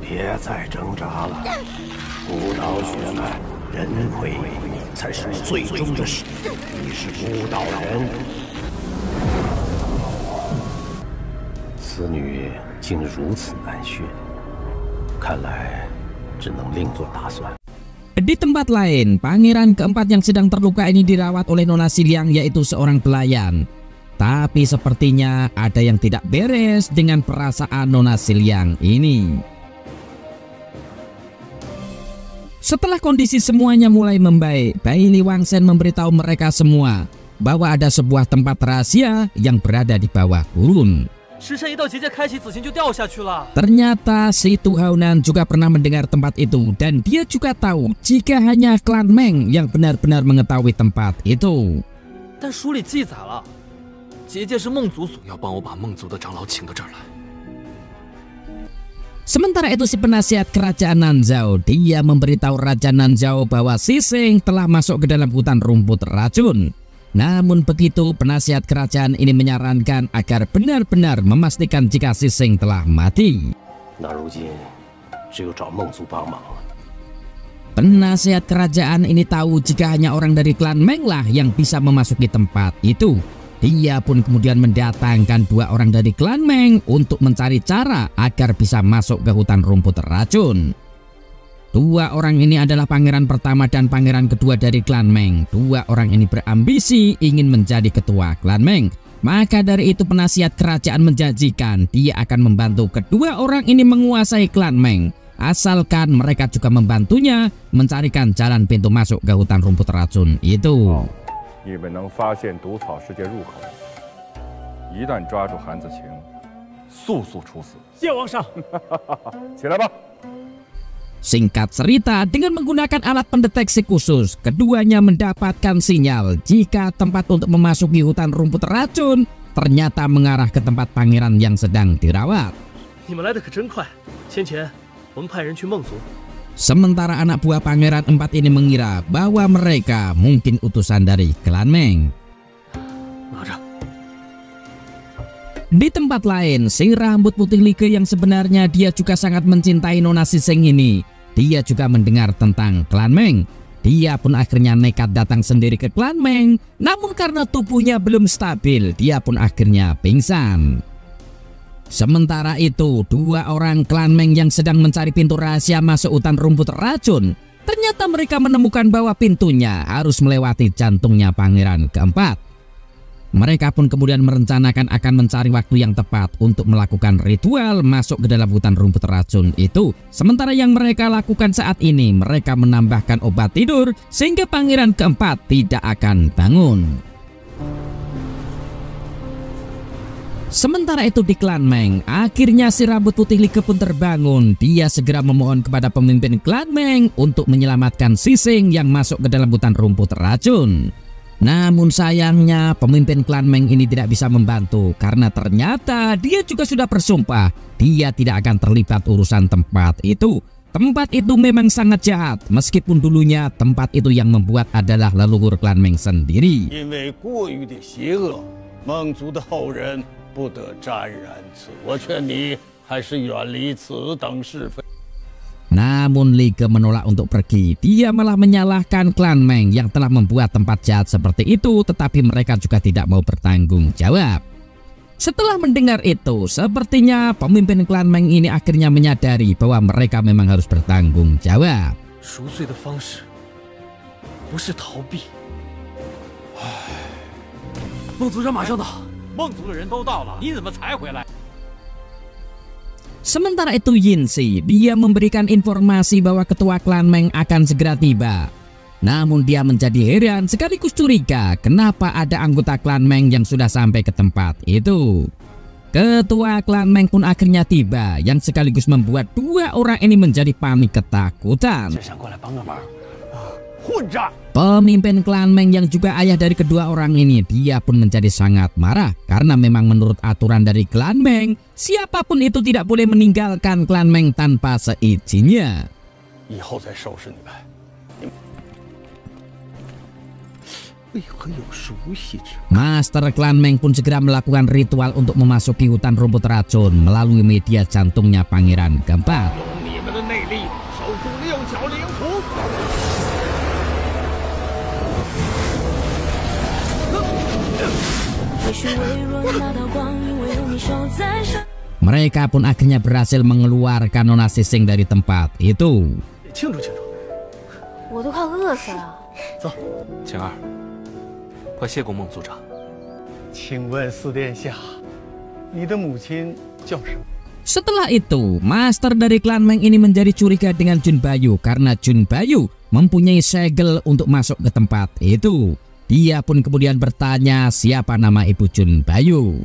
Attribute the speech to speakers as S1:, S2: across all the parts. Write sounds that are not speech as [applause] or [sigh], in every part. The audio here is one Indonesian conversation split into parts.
S1: 别再挣扎了，舞蹈血脉，人魁才是你最终的使。你是舞蹈人，此女竟如此难驯，看来只能另做打算。
S2: Di tempat lain, pangeran keempat yang sedang terluka ini dirawat oleh Nona Siliang yaitu seorang pelayan. Tapi sepertinya ada yang tidak beres dengan perasaan Nona Siliang ini. Setelah kondisi semuanya mulai membaik, Bailey Wangsen memberitahu mereka semua bahwa ada sebuah tempat rahasia yang berada di bawah gurun. Ternyata si Tu Haunan juga pernah mendengar tempat itu dan dia juga tahu jika hanya klan Meng yang benar-benar mengetahui tempat itu.
S3: 但书里记载了， 结界是梦族所要帮我把梦族的长老请到这儿来。
S2: Sementara itu si penasihat kerajaan Nanzhao, dia memberitahu Raja Nanzhao bahwa Sising telah masuk ke dalam hutan rumput racun. Namun begitu penasihat kerajaan ini menyarankan agar benar-benar memastikan jika Sising telah mati. Penasihat kerajaan ini tahu jika hanya orang dari klan Meng lah yang bisa memasuki tempat itu. Dia pun kemudian mendatangkan dua orang dari klan Meng untuk mencari cara agar bisa masuk ke hutan rumput racun. Dua orang ini adalah pangeran pertama dan pangeran kedua dari klan Meng. Dua orang ini berambisi ingin menjadi ketua klan Meng. Maka dari itu penasihat kerajaan menjanjikan dia akan membantu kedua orang ini menguasai klan Meng. Asalkan mereka juga membantunya mencarikan jalan pintu masuk ke hutan rumput racun itu. Oh. 你们能发现毒草世界入口，一旦抓住韩子晴，速速处死。谢王上，起来吧。Singkat cerita, [laughs] dengan menggunakan alat pendeteksi khusus, keduanya mendapatkan sinyal jika tempat untuk memasuki hutan rumput racun ternyata mengarah ke tempat pangeran yang sedang dirawat. 你们来的可真快，先前我们派人去孟族。 Sementara anak buah pangeran empat ini mengira bahwa mereka mungkin utusan dari klan Meng. Di tempat lain, si rambut putih Like yang sebenarnya dia juga sangat mencintai Nona Siseng ini. Dia juga mendengar tentang klan Meng. Dia pun akhirnya nekat datang sendiri ke klan Meng. Namun karena tubuhnya belum stabil, dia pun akhirnya pingsan. Sementara itu, dua orang klan Meng yang sedang mencari pintu rahasia masuk hutan rumput racun, ternyata mereka menemukan bahwa pintunya harus melewati jantungnya pangeran keempat. Mereka pun kemudian merencanakan akan mencari waktu yang tepat untuk melakukan ritual masuk ke dalam hutan rumput racun itu. Sementara yang mereka lakukan saat ini, mereka menambahkan obat tidur sehingga pangeran keempat tidak akan bangun. Sementara itu di klan Meng, akhirnya si rambut putih Like pun terbangun. Dia segera memohon kepada pemimpin klan Meng untuk menyelamatkan Sising yang masuk ke dalam hutan rumput racun. Namun sayangnya pemimpin klan Meng ini tidak bisa membantu karena ternyata dia juga sudah bersumpah dia tidak akan terlibat urusan tempat itu. Tempat itu memang sangat jahat meskipun dulunya tempat itu yang membuat adalah leluhur klan Meng sendiri. 不得沾染此。我劝你还是远离此等是非。Namun Liga menolak untuk pergi. Dia malah menyalahkan klan Meng yang telah membuat tempat jahat seperti itu, tetapi mereka juga tidak mau bertanggung jawab. Setelah mendengar itu, sepertinya pemimpin klan Meng ini akhirnya menyadari bahwa mereka memang harus bertanggung jawab. [sighs] 赎罪的方式不是逃避。孟族长马上到。 孟族的人都到了，你怎么才回来？Sementara itu Yinsi, dia memberikan informasi bahwa ketua klan Meng akan segera tiba. Namun dia menjadi heran sekaligus curiga kenapa ada anggota klan Meng yang sudah sampai ke tempat itu. Ketua klan Meng pun akhirnya tiba yang sekaligus membuat dua orang ini menjadi panik ketakutan. Pemimpin klan Meng yang juga ayah dari kedua orang ini, dia pun menjadi sangat marah karena memang menurut aturan dari klan Meng, siapa pun itu tidak boleh meninggalkan klan Meng tanpa seizinnya. Master Klan Meng pun segera melakukan ritual untuk memasuki hutan rumput racun melalui media jantungnya Pangeran keempat. Mereka pun akhirnya berhasil mengeluarkan Nona Sising dari tempat itu. Setelah itu, master dari klan Meng ini menjadi curiga dengan Jun Bayu karena Jun Bayu mempunyai segel untuk masuk ke tempat itu. Dia pun kemudian bertanya siapa nama ibu Jun Bayu.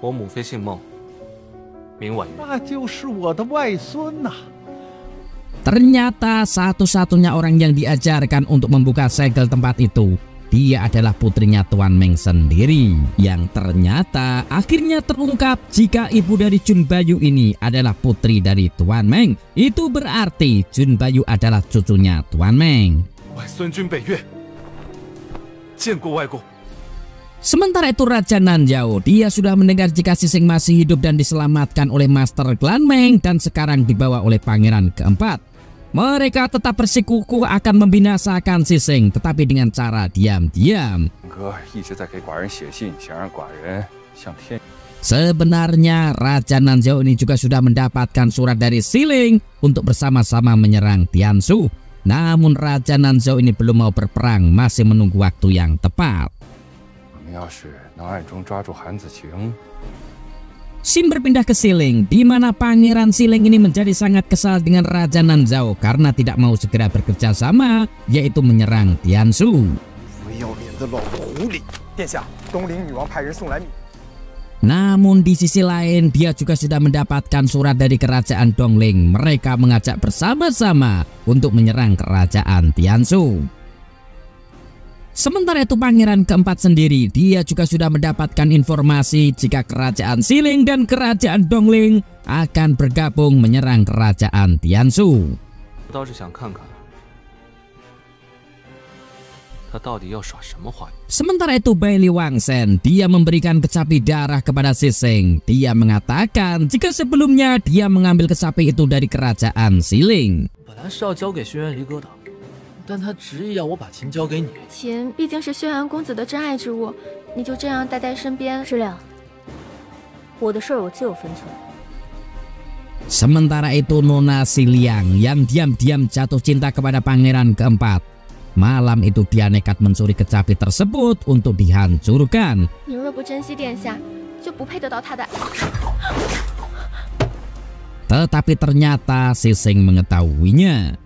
S3: 我母妃姓孟，名婉瑜。
S1: 那就是我的外孙呐、
S2: Ternyata satu-satunya orang yang diajarkan untuk membuka segel tempat itu dia adalah putrinya Tuan Meng sendiri yang ternyata akhirnya terungkap jika ibu dari Jun Bayu ini adalah putri dari Tuan Meng. Itu berarti Jun Bayu adalah cucunya Tuan Meng.
S3: 外孙君北岳， 见过外公。
S2: Sementara itu Raja Nanjao, dia sudah mendengar jika Sising masih hidup dan diselamatkan oleh Master Klan Meng dan sekarang dibawa oleh pangeran keempat. Mereka tetap bersikukuh akan membinasakan Sising, tetapi dengan cara diam-diam.
S4: 哥一直在给寡人写信，想让寡人向天。
S2: Sebenarnya Raja Nanjao ini juga sudah mendapatkan surat dari Siling untuk bersama-sama menyerang Tiansu. Namun Raja Nanzhou ini belum mau berperang, masih menunggu waktu yang tepat. Sim berpindah ke Siling, di mana Pangeran Siling ini menjadi sangat kesal dengan Raja Nanzhou karena tidak mau segera bekerja sama, yaitu menyerang Tiansu. Namun di sisi lain, dia juga sudah mendapatkan surat dari kerajaan Dongling. Mereka mengajak bersama-sama untuk menyerang kerajaan Tiansu. Sementara itu pangeran keempat sendiri, dia juga sudah mendapatkan informasi jika kerajaan Siling dan kerajaan Dongling akan bergabung menyerang kerajaan Tiansu.
S3: 我倒是想看看，
S2: Sementara itu Bailey Wangsen, dia memberikan kecapi darah kepada Sising. Dia mengatakan jika sebelumnya dia mengambil kecapi itu dari kerajaan Siling. Sementara itu Nona Siliang yang diam-diam jatuh cinta kepada pangeran keempat Malam itu dia nekat mencuri kecapi tersebut untuk dihancurkan. Tetapi ternyata
S5: Si Sing mengetahuinya.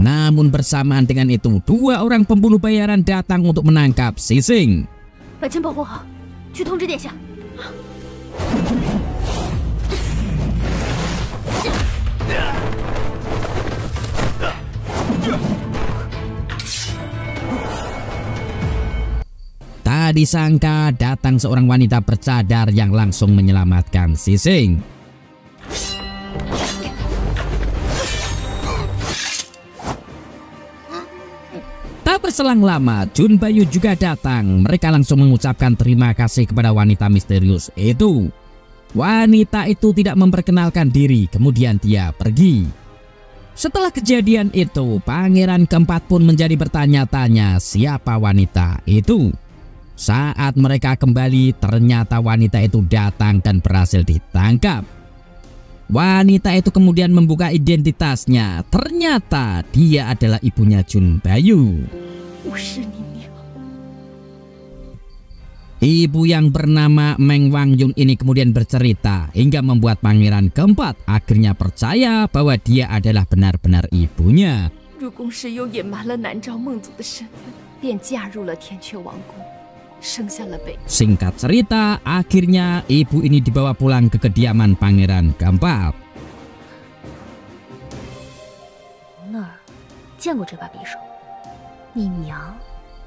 S2: Namun bersamaan dengan itu, dua orang pembunuh bayaran datang untuk menangkap
S6: Si Sing.
S2: Tak disangka datang seorang wanita bercadar yang langsung menyelamatkan Sising. Tak berselang lama, Jun Bayu juga datang. Mereka langsung mengucapkan terima kasih kepada wanita misterius itu. Wanita itu tidak memperkenalkan diri, kemudian dia pergi. Setelah kejadian itu, pangeran keempat pun menjadi bertanya-tanya siapa wanita itu. Saat mereka kembali, ternyata wanita itu datang dan berhasil ditangkap. Wanita itu kemudian membuka identitasnya. Ternyata dia adalah ibunya Jun Bayu.
S5: 我是你娘。
S2: Ibu yang bernama Meng Wang Yun ini kemudian bercerita hingga membuat pangeran keempat akhirnya percaya bahwa dia adalah benar-benar ibunya.
S5: 入宫时又隐瞒了南诏孟族的身份，便嫁入了天阙王宫，生下了北。
S2: Singkat cerita, akhirnya ibu ini dibawa pulang ke kediaman pangeran keempat.
S6: 那儿见过这把匕首，你娘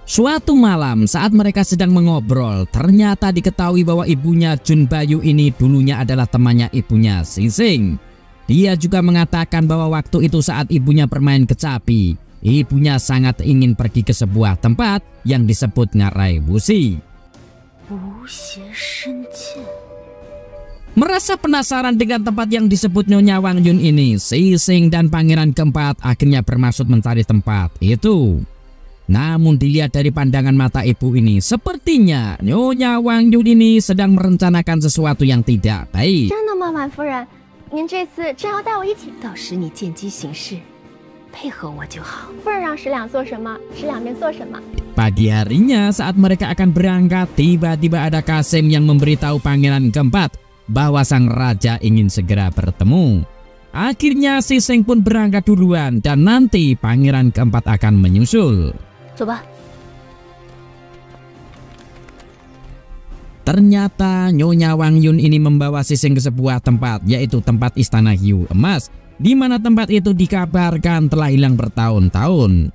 S2: Suatu malam saat mereka sedang mengobrol, ternyata diketahui bahwa ibunya Jun Bayu ini dulunya adalah temannya ibunya Sising. Dia juga mengatakan bahwa waktu itu saat ibunya bermain kecapi, ibunya sangat ingin pergi ke sebuah tempat yang disebut Ngarai Busi. Merasa penasaran dengan tempat yang disebut Nyonya Wang Yun ini, Sising dan pangeran keempat akhirnya bermaksud mencari tempat itu. Namun dilihat dari pandangan mata ibu ini, sepertinya Nyonya Wang Yun ini sedang merencanakan sesuatu yang tidak baik.
S7: 真的吗，婉夫人？您这次真要带我一起？到时你见机行事，配合我就好。夫人让十两做什么，十两便做什么。
S2: Pagi harinya saat mereka akan berangkat, tiba-tiba ada Kasim yang memberitahu pangeran keempat bahwa sang raja ingin segera bertemu. Akhirnya Siseng pun berangkat duluan dan nanti pangeran keempat akan menyusul.
S6: 走吧。
S2: Ternyata Nyonya Wang Yun ini membawa Sising ke sebuah tempat, yaitu tempat Istana Hiu Emas, di mana tempat itu dikabarkan telah hilang bertahun-tahun.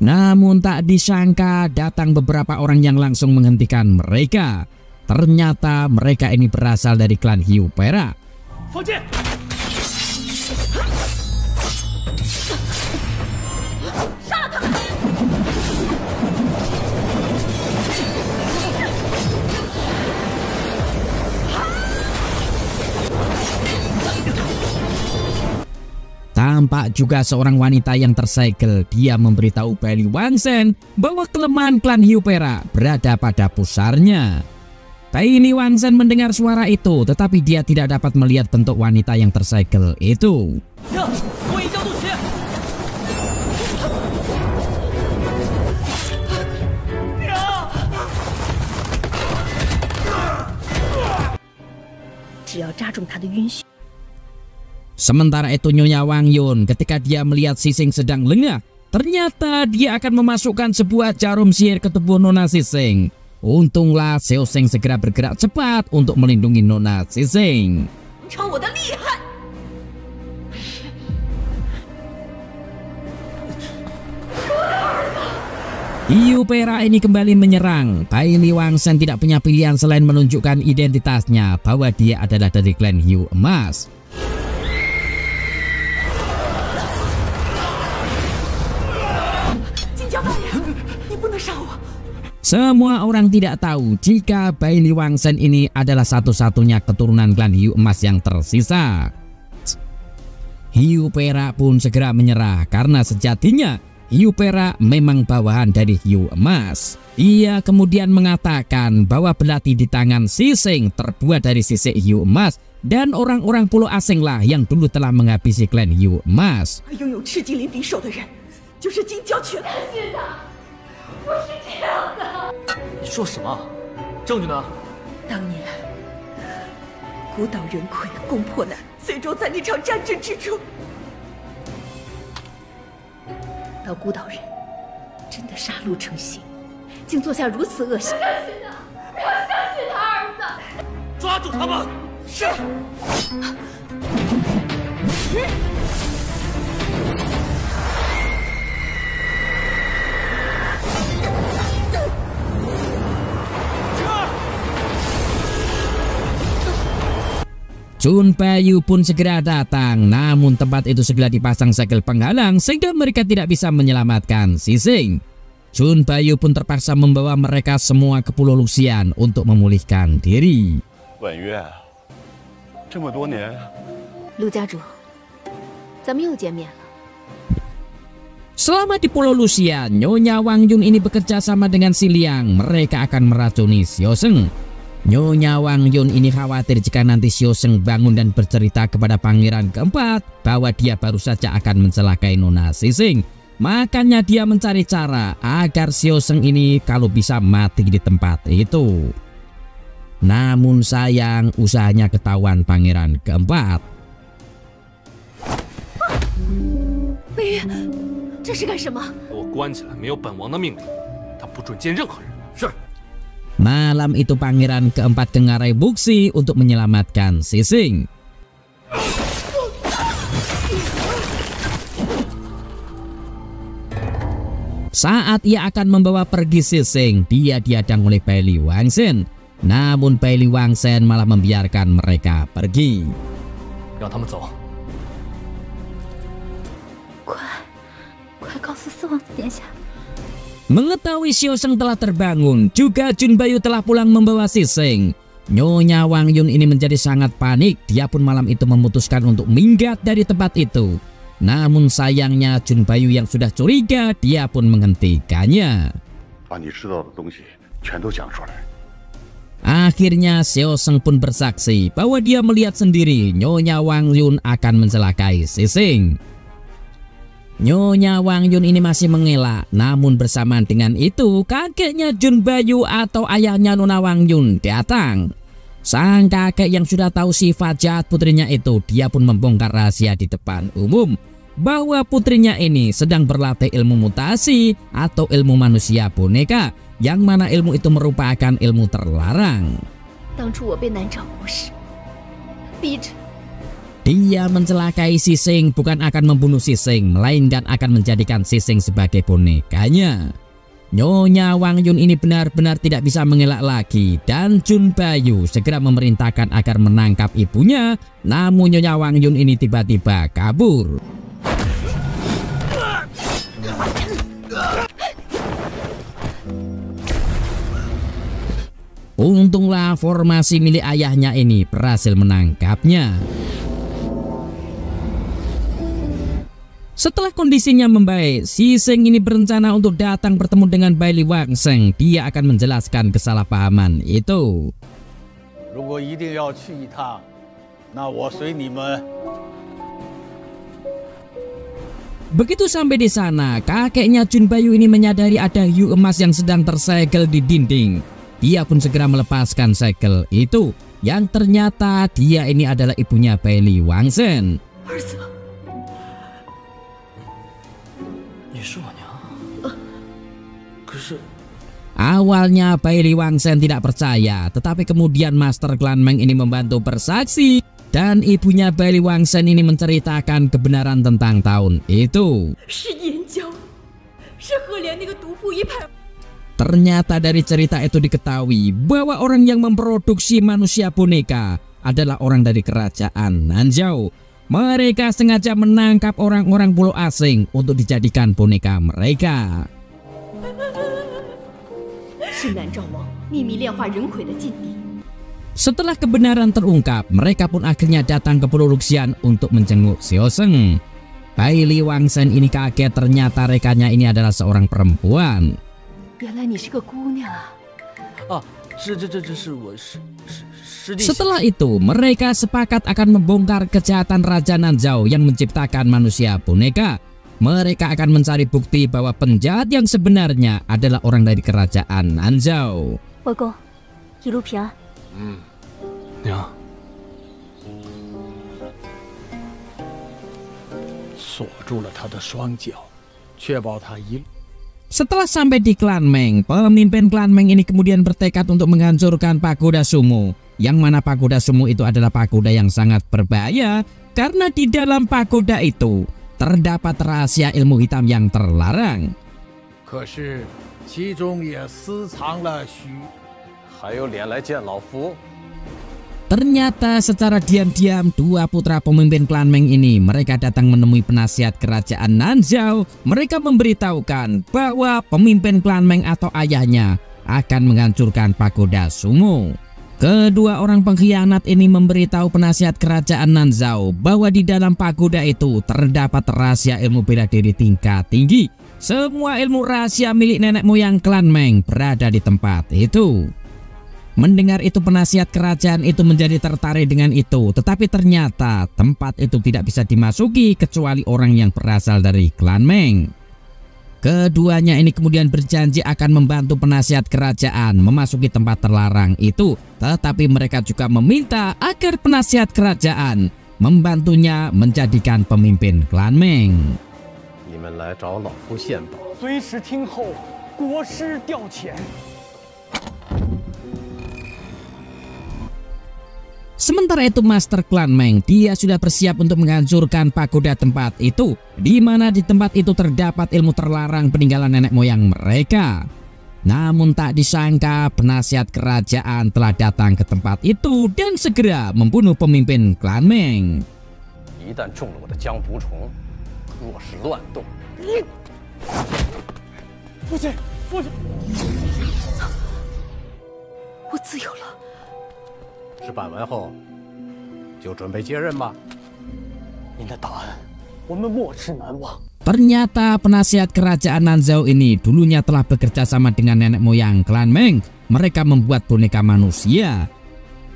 S2: Namun tak disangka datang beberapa orang yang langsung menghentikan mereka. Ternyata mereka ini berasal dari klan Hiu Perak. nampak juga seorang wanita yang tersegel. Dia memberitahu Bailey Wansen bahwa kelemahan klan Hyupera berada pada pusarnya. Bailey Wansen mendengar suara itu tetapi dia tidak dapat melihat bentuk wanita yang tersegel itu.
S6: Jika
S2: Sementara itu Nyonya Wang Yun ketika dia melihat Sising sedang lengah, ternyata dia akan memasukkan sebuah jarum sihir ke tubuh Nona Sising. Untunglah Seo Sing segera bergerak cepat untuk melindungi Nona Sising. Hiu Pera ini kembali menyerang. Bai Liwang Sen tidak punya pilihan selain menunjukkan identitasnya bahwa dia adalah dari klan Hiu Emas. Semua orang tidak tahu jika Bailey Wangsen ini adalah satu-satunya keturunan klan Hiu Emas yang tersisa. Hiu perak pun segera menyerah karena sejatinya hiu perak memang bawahan dari hiu emas. Ia kemudian mengatakan bahwa belati di tangan Sising terbuat dari sisik hiu emas dan orang-orang pulau asing lah yang dulu telah menghabisi klan hiu emas.
S8: 拥有赤金鳞匕首的人，就是金 交全。
S3: 你说什么？证据呢？
S8: 当年，孤岛人魁攻破难，最终在那场战争之中，
S6: 到孤岛人真的杀戮成性，竟做下如此恶行。
S3: 抓住他们！是。
S2: Chun Payu pun segera datang, namun tempat itu segera dipasang segel penghalang sehingga mereka tidak bisa menyelamatkan Sising. Chun Payu pun terpaksa membawa mereka semua ke Pulau Luxian untuk memulihkan diri.
S4: 婉约，这么多年，
S6: 陆家主，咱们又见面了。
S2: Selama di Pulau Luxian, Nyonya Wang Yun ini bekerja sama dengan Si Liang. Mereka akan meracuni Xiao Seng. Nyonya Wang Yun ini khawatir jika nanti Xiao Seng bangun dan bercerita kepada pangeran keempat bahwa dia baru saja akan mencelakai Nona Sising. Makanya dia mencari cara agar Xiao Seng ini kalau bisa mati di tempat itu. Namun sayang usahanya ketahuan pangeran keempat.
S6: 北月，这是干什么？
S3: 给我关起来！没有本王的命令，他不准见任何人。是。
S2: Malam itu pangeran keempat ke Ngarai Buksi untuk menyelamatkan Sising. Saat ia akan membawa pergi Sising, dia diadang oleh Bailey Wangsen. Namun Bailey Wangsen malah membiarkan mereka pergi. Mengetahui Xiao Sioseng telah terbangun, juga Jun Bayu telah pulang membawa Sising. Nyonya Wang Yun ini menjadi sangat panik, dia pun malam itu memutuskan untuk minggat dari tempat itu. Namun sayangnya Jun Bayu yang sudah curiga, dia pun menghentikannya. Akhirnya Xiao Seng pun bersaksi bahwa dia melihat sendiri Nyonya Wang Yun akan mencelakai Sising. Nyonya Wang Yun ini masih mengelak, namun bersamaan dengan itu kakeknya Jun Bayu atau ayahnya Nona Wang Yun datang. Sang kakek yang sudah tahu sifat jahat putrinya itu, dia pun membongkar rahasia di depan umum bahwa putrinya ini sedang berlatih ilmu mutasi atau ilmu manusia boneka yang mana ilmu itu merupakan ilmu terlarang.
S6: 当初我被南诏国师逼着
S2: Dia mencelakai Sising bukan akan membunuh Sising, melainkan akan menjadikan Sising sebagai bonekanya. Nyonya Wang Yun ini benar-benar tidak bisa mengelak lagi dan Jun Bayu segera memerintahkan agar menangkap ibunya, namun Nyonya Wang Yun ini tiba-tiba kabur. Untunglah formasi milik ayahnya ini berhasil menangkapnya. Setelah kondisinya membaik, Si Seng ini berencana untuk datang bertemu dengan Bai Li Wang Wangseng. Dia akan menjelaskan kesalahpahaman itu. Begitu sampai di sana, kakeknya Jun Bayu ini menyadari ada hiu emas yang sedang tersegel di dinding. Dia pun segera melepaskan segel itu yang ternyata dia ini adalah ibunya Bailey
S3: Wangsen. Arsa.
S2: Awalnya Bai Wangsen tidak percaya, tetapi kemudian Master Clan Meng ini membantu bersaksi dan ibunya Bai Wangsen ini menceritakan kebenaran tentang tahun itu. Ternyata dari cerita itu diketahui bahwa orang yang memproduksi manusia boneka adalah orang dari kerajaan Nanjau. Mereka sengaja menangkap orang-orang pulau asing untuk dijadikan boneka mereka. Setelah kebenaran terungkap, mereka pun akhirnya datang ke Pulau Ruxian untuk menjenguk Seoseng. Bai Li Wangsen ini kaget ternyata rekannya ini adalah seorang perempuan. Setelah itu, mereka sepakat akan membongkar kejahatan Raja Nanjau yang menciptakan manusia boneka mereka akan mencari bukti bahwa penjahat yang sebenarnya adalah orang dari kerajaan
S9: Anzao. Ya. Hmm. Ya.
S2: Setelah sampai di Klan Meng, pemimpin Klan Meng ini kemudian bertekad untuk menghancurkan Pagoda Sumu, Yang mana Pagoda Sumu itu adalah pagoda yang sangat berbahaya karena di dalam pagoda itu terdapat rahasia ilmu hitam yang terlarang. Ternyata secara diam-diam dua putra pemimpin klan Meng ini mereka datang menemui penasihat kerajaan Nanzhao. Mereka memberitahukan bahwa pemimpin klan Meng atau ayahnya akan menghancurkan pagoda sungguh. Kedua orang pengkhianat ini memberitahu penasihat kerajaan Nanzhao bahwa di dalam pagoda itu terdapat rahasia ilmu bela diri tingkat tinggi. Semua ilmu rahasia milik nenek moyang klan Meng berada di tempat itu. Mendengar itu penasihat kerajaan itu menjadi tertarik dengan itu, tetapi ternyata tempat itu tidak bisa dimasuki kecuali orang yang berasal dari klan Meng. Keduanya ini kemudian berjanji akan membantu penasihat kerajaan memasuki tempat terlarang itu, tetapi mereka juga meminta agar penasihat kerajaan membantunya menjadikan pemimpin klan Meng. Sementara itu Master Clan Meng dia sudah bersiap untuk menghancurkan pagoda tempat itu di mana di tempat itu terdapat ilmu terlarang peninggalan nenek moyang mereka. Namun tak disangka penasihat kerajaan telah datang ke tempat itu dan segera membunuh pemimpin klan Meng.
S1: 一旦中了我的江捕虫，若是乱动，
S10: 父亲，父亲，
S8: 我自由了。
S1: 是办完后就准备接任吗？您的大恩，我们没齿难忘。
S2: Ternyata penasihat kerajaan Nanzhao ini dulunya telah bekerja sama dengan nenek moyang klan Meng. Mereka membuat boneka manusia.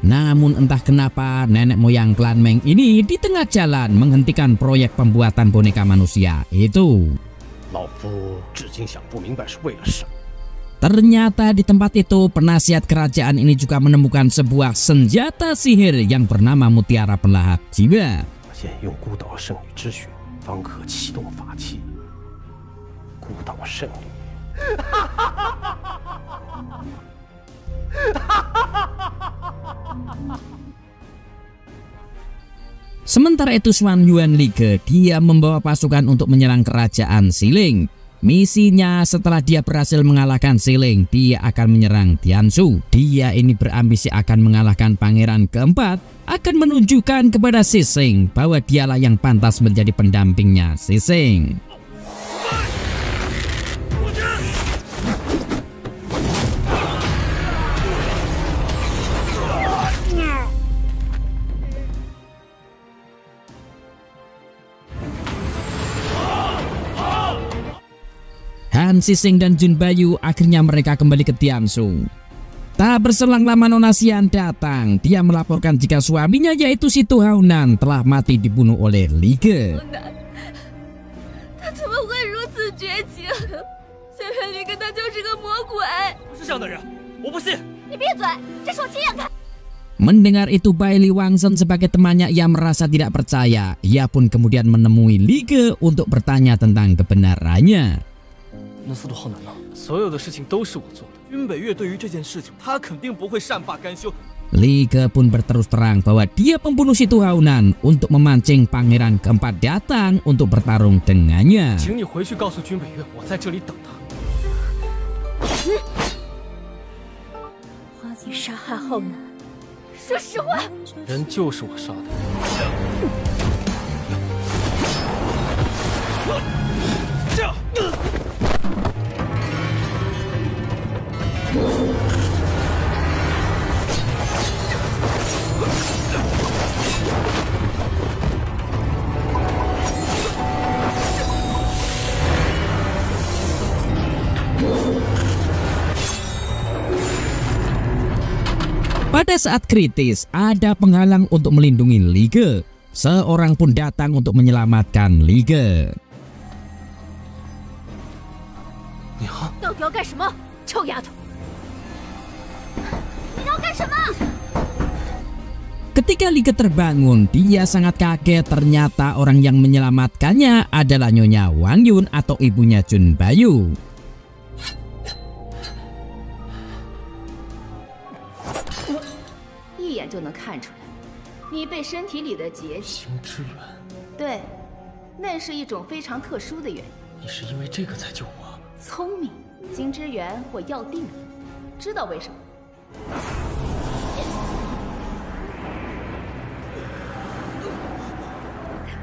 S2: Namun entah kenapa nenek moyang klan Meng ini di tengah jalan menghentikan proyek pembuatan boneka manusia itu.
S1: 老夫至今想不明白是为了什么。
S2: Ternyata di tempat itu penasihat kerajaan ini juga menemukan sebuah senjata sihir yang bernama mutiara pelahap jiwa. Sementara itu Xuan Yuan ke dia membawa pasukan untuk menyerang kerajaan Siling. Misinya setelah dia berhasil mengalahkan Siling, dia akan menyerang Tiansu. Dia ini berambisi akan mengalahkan pangeran keempat, akan menunjukkan kepada Sising bahwa dialah yang pantas menjadi pendampingnya Sising. Han Sising dan Jun Bayu akhirnya mereka kembali ke Tiansu. Tak berselang lama Nonasian datang. Dia melaporkan jika suaminya yaitu si Tuhaunan telah mati dibunuh oleh Lige. Mendengar itu Bai Li Wangsen sebagai temannya ia merasa tidak percaya. Ia pun kemudian menemui Lige untuk bertanya tentang kebenarannya.
S3: 那司徒浩南呢？所有的事情都是我做的。君北月对于这件事情，他肯定不会善罢甘休。
S2: Lige pun berterus terang bahwa dia pembunuh si Tu Haonan untuk memancing pangeran keempat datang untuk bertarung dengannya. saat kritis, ada penghalang untuk melindungi Liga. Seorang pun datang untuk menyelamatkan
S5: Liga.
S2: Ketika Liga terbangun, dia sangat kaget ternyata orang yang menyelamatkannya adalah Nyonya Wang Yun atau ibunya Jun Bayu.
S6: 眼就能看出来，你被身体里的结
S3: 星之源，
S6: 对，那是一种非常特殊的原因。
S3: 你是因为这个才救我？
S6: 聪明，星之源我要定了，知道为什么？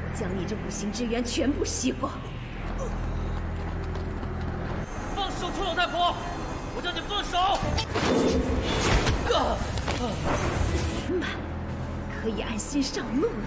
S6: 我将你这五行之源全部吸光！
S3: 放手，秃老太婆！我叫你放手！
S6: 可以安心上路了。